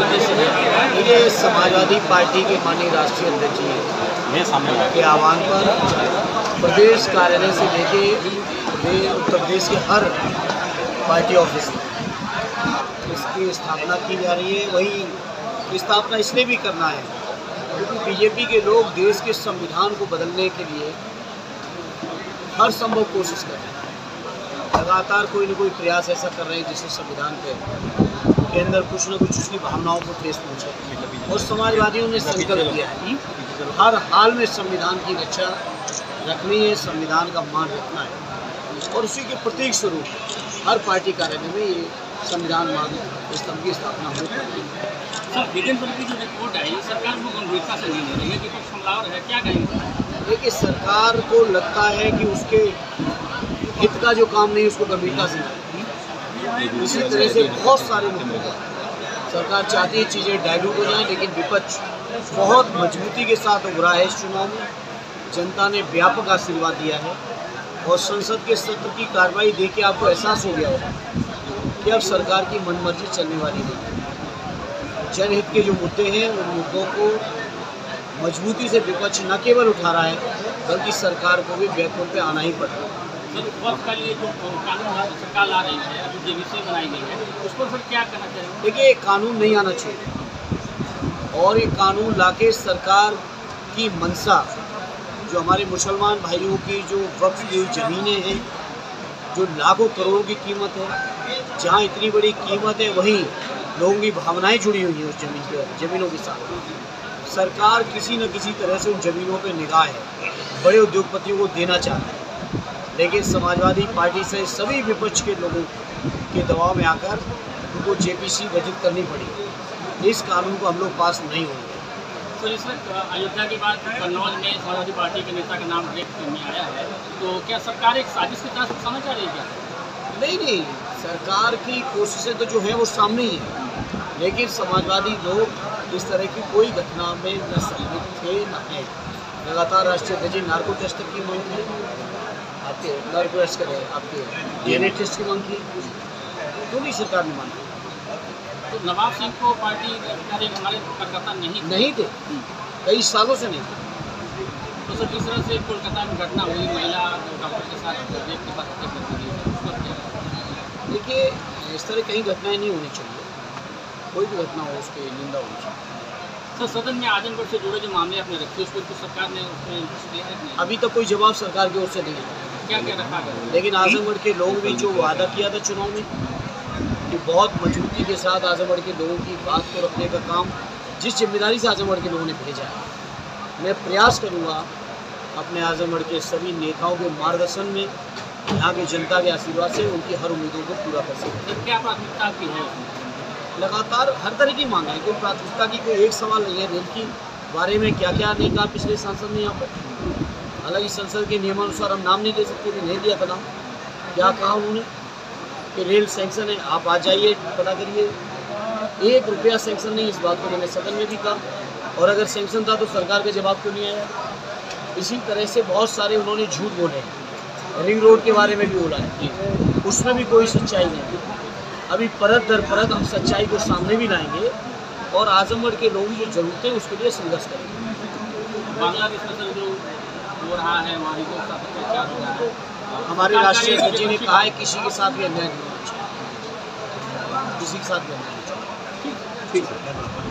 उद्देश्य है समाजवादी पार्टी के माननीय राष्ट्रीय अध्यक्ष जी के आह्वान पर प्रदेश कार्यालय से लेके उत्तर प्रदेश के हर पार्टी ऑफ़िस में इसकी स्थापना की जा रही है। वही स्थापना इसलिए भी करना है क्योंकि बीजेपी के लोग देश के संविधान को बदलने के लिए हर संभव कोशिश कर रहे हैं। लगातार कोई ना कोई प्रयास ऐसा कर रहे हैं जिससे संविधान पे के अंदर कुछ न कुछ उसकी भावनाओं को ठेस पहुँचे और समाजवादियों ने संकल्प किया है हर हाल में संविधान की रक्षा रखनी है संविधान का मान रखना है। और उसी के प्रतीक स्वरूप हर पार्टी कार्यालय में ये संविधान मान स्तंभ की स्थापना है सर विजन की जो रिपोर्ट आई सरकार को गंभीरता से नहीं ले रही है विपक्ष हमलावर है क्या कहेंगे? देखिए सरकार को लगता है कि उसके हित का जो काम नहीं उसको गंभीरता से नहीं। इसी तरह से बहुत सारे मुद्दे पर सरकार चाहती है चीज़ें डाइल्यूट हो जाएँ, लेकिन विपक्ष बहुत मजबूती के साथ उभरा है इस चुनाव में। जनता ने व्यापक आशीर्वाद दिया है और संसद के सत्र की कार्रवाई देख के आपको एहसास हो गया होगा कि अब सरकार की मनमर्जी चलने वाली नहीं है। जनहित के जो मुद्दे हैं, उन मुद्दों को मजबूती से विपक्ष न केवल उठा रहा है, बल्कि सरकार को भी बैकवर्ड पे आना ही पड़ रहा है। सर लिए जो कानून सरकार ला रही है, अभी बनाई गई है उस पर फिर क्या देखिए, ये कानून नहीं आना चाहिए। और ये कानून लाके सरकार की मंशा, जो हमारे मुसलमान भाइयों की जो वक्त की ज़मीनें हैं, जो लाखों करोड़ों की कीमत है, जहाँ इतनी बड़ी कीमत है, वहीं लोगों की भावनाएँ जुड़ी हुई हैं उस ज़मीन के, ज़मीनों के साथ। सरकार किसी न किसी तरह से उन ज़मीनों पर निगाह है, बड़े उद्योगपतियों को देना चाहता है। लेकिन समाजवादी पार्टी से सभी विपक्ष के लोगों के दबाव में आकर उनको जेपीसी गठित करनी पड़ी। इस कानून को हम लोग पास नहीं होंगे। वक्त अयोध्या के बाद कन्नौज में समाजवादी पार्टी के नेता का नाम में आया है तो क्या सरकार एक साजिश की तरह फंसाना चाह रही है क्या? नहीं नहीं सरकार की कोशिशें तो जो है वो सामने ही है। लेकिन समाजवादी लोग इस तरह की कोई घटना में न सम्मिलित थे न है। लगातार राष्ट्रीय अध्यक्ष नार्को टेस्ट की मांग की आपके नार्को टेस्ट करें आपके डीएनए टेस्ट की मांग की तो भी सरकार ने मांगी। तो नवाब सिंह को पार्टी अधिकारी हमारे कोलकाता नहीं नहीं थे। कई सालों से नहीं थे। तो सर जिस तरह से कोलकाता में घटना हुई महिला डॉक्टर के साथ रेप के हत्या कर दी देखिए इस तरह कहीं घटनाएँ नहीं होनी चाहिए। कोई भी घटना हो उसकी निंदा होनी चाहिए। सर सदन में आजमगढ़ से जुड़े जो मामले आपने रखे उसको सरकार ने उसमें है? अभी तक कोई जवाब सरकार की ओर से नहीं है। क्या क्या रखा गया? लेकिन आजमगढ़ के लोग भी जो वादा किया था चुनाव में कि बहुत मजबूती के साथ आजमगढ़ के लोगों की बात को रखने का काम जिस ज़िम्मेदारी से आजमगढ़ के लोगों ने भेजा है मैं प्रयास करूँगा अपने आजमगढ़ के सभी नेताओं के मार्गदर्शन में यहाँ की जनता के आशीर्वाद से उनकी हर उम्मीदों को पूरा कर सकें। सर क्या प्राथमिकता की है? लगातार हर तरह की मांग है कोई प्राथमिकता की कोई एक सवाल नहीं है रेल की बारे में क्या क्या नहीं कहा पिछले सांसद ने यहाँ पर। हालाँकि संसद के नियमानुसार हम नाम नहीं दे सकते थे, नहीं दिया था नाम। क्या कहा उन्होंने? कि रेल सेंक्शन है, आप आ जाइए, पता करिए। एक रुपया सेंक्शन नहीं, इस बात को मैंने सदन में भी कहा। और अगर सेंक्शन था तो सरकार का जवाब क्यों नहीं आया? इसी तरह से बहुत सारे उन्होंने झूठ बोले रिंग रोड के बारे में भी बोला है। उसमें भी कोई सच्चाई नहीं अभी परत दर परत हम सच्चाई को सामने भी लाएँगे और आजमगढ़ के लोगों जो जरूरतें उसके लिए संघर्ष करेंगे। बांग्लादेश में हो रहा है हमारी का अत्याचार हो रहा है। हमारे राष्ट्रीय सचिव ने कहा है किसी के साथ भी अन्याय नहीं होना चाहिए। किसी के साथ भी अन्याय नहीं ठीक। है